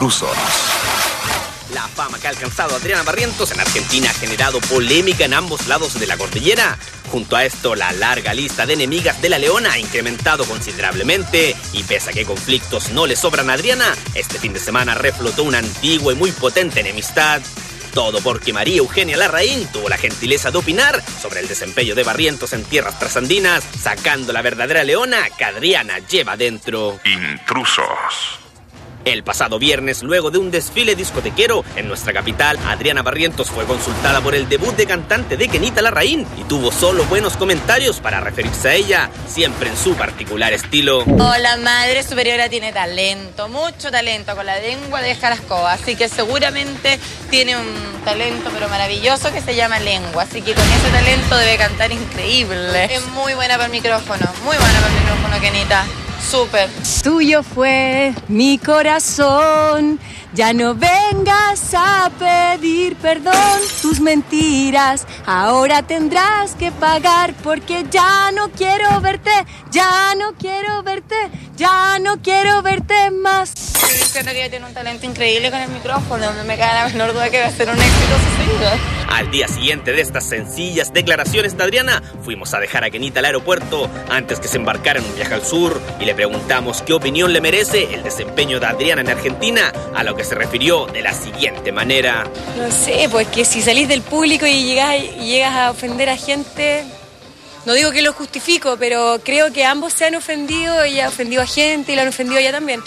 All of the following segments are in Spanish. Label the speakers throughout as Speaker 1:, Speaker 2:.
Speaker 1: Intrusos.
Speaker 2: La fama que ha alcanzado Adriana Barrientos en Argentina ha generado polémica en ambos lados de la cordillera. Junto a esto, la larga lista de enemigas de la Leona ha incrementado considerablemente y pese a que conflictos no le sobran a Adriana, este fin de semana reflotó una antigua y muy potente enemistad. Todo porque María Eugenia Larraín tuvo la gentileza de opinar sobre el desempeño de Barrientos en tierras trasandinas, sacando la verdadera leona que Adriana lleva dentro.
Speaker 1: Intrusos.
Speaker 2: El pasado viernes, luego de un desfile discotequero en nuestra capital, Adriana Barrientos fue consultada por el debut de cantante de Kenita Larraín y tuvo solo buenos comentarios para referirse a ella, siempre en su particular estilo.
Speaker 3: Oh, la madre superiora tiene talento, mucho talento, con la lengua de Jarasco, así que seguramente tiene un talento pero maravilloso que se llama lengua, así que con ese talento debe cantar increíble. Es muy buena para el micrófono, muy buena para el micrófono, Kenita. Súper.
Speaker 4: Tuyo fue mi corazón. Ya no vengas a pedir perdón. Tus mentiras ahora tendrás que pagar porque ya no quiero verte, ya no quiero verte, ya no quiero verte más.
Speaker 3: Siento que tiene un talento increíble con el micrófono. No me cae la menor duda que va a ser un éxito su.
Speaker 2: Al día siguiente de estas sencillas declaraciones de Adriana, fuimos a dejar a Kenita al aeropuerto antes que se embarcara en un viaje al sur y le preguntamos qué opinión le merece el desempeño de Adriana en Argentina, a lo que se refirió de la siguiente manera.
Speaker 4: No sé, pues que si salís del público y llegas, y llegas a ofender a gente, no digo que lo justifico, pero creo que ambos se han ofendido, ella ha ofendido a gente y la han ofendido a ella también.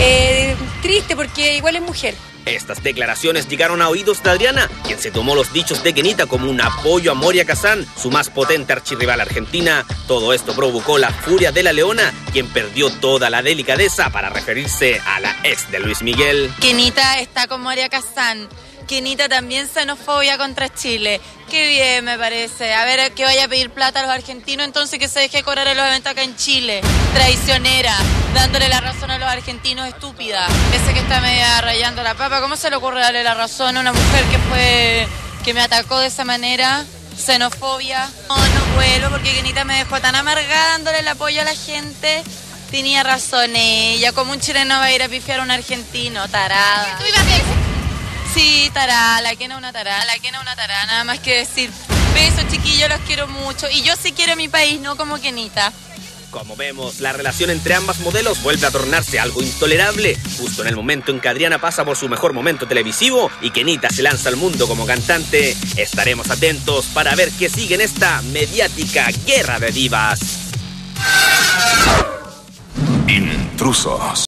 Speaker 4: Eh, triste porque igual es mujer.
Speaker 2: Estas declaraciones llegaron a oídos de Adriana, quien se tomó los dichos de Kenita como un apoyo a Moria Kazán, su más potente archirrival argentina. Todo esto provocó la furia de la leona, quien perdió toda la delicadeza para referirse a la ex de Luis Miguel.
Speaker 3: Kenita está con Moria Kazán. Kenita también xenofobia contra Chile. Qué bien me parece. A ver, que vaya a pedir plata a los argentinos, entonces que se deje cobrar en los eventos acá en Chile. Traicionera, dándole la razón a los argentinos, estúpida. Ese que está media rayando la papa, ¿cómo se le ocurre darle la razón a una mujer que fue, que me atacó de esa manera? Xenofobia. No, no vuelo porque Kenita me dejó tan amargada dándole el apoyo a la gente. Tenía razón ella, como un chileno va a ir a pifiar a un argentino, tarada. Sí, tará, la quena una tará, la quena una tará, nada más que decir. Besos, chiquillos, los quiero mucho. Y yo sí quiero a mi país, no como Kenita.
Speaker 2: Como vemos, la relación entre ambas modelos vuelve a tornarse algo intolerable, justo en el momento en que Adriana pasa por su mejor momento televisivo y Kenita se lanza al mundo como cantante. Estaremos atentos para ver qué sigue en esta mediática guerra de divas.
Speaker 1: Intrusos.